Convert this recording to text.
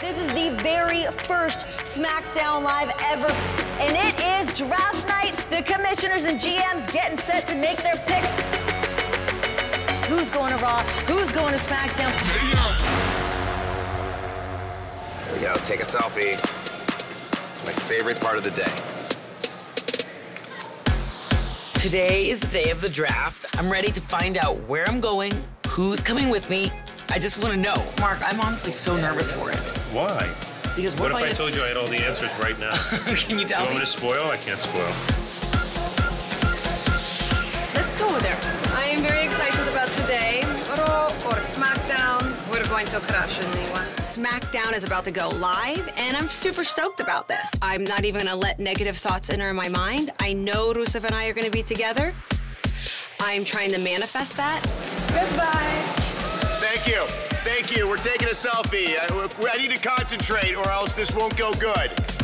This is the very first SmackDown Live ever, and it is draft night. The commissioners and GMs getting set to make their pick. Who's going to Raw? Who's going to SmackDown? There we go. Take a selfie. It's my favorite part of the day. Today is the day of the draft. I'm ready to find out where I'm going, who's coming with me. I just want to know. Mark, I'm honestly so nervous for it. Why? Because What what, if I I told you I had all the answers right now? Can you you tell want me me? to spoil? I can't spoil. Let's go there. I am very excited about today. Raw or SmackDown, we're going to crush a new one. SmackDown is about to go live, and I'm super stoked about this. I'm not even gonna let negative thoughts enter my mind. I know Rusev and I are gonna be together. I'm trying to manifest that. Goodbye. We're taking a selfie. Uh, I, I need to concentrate or else this won't go good.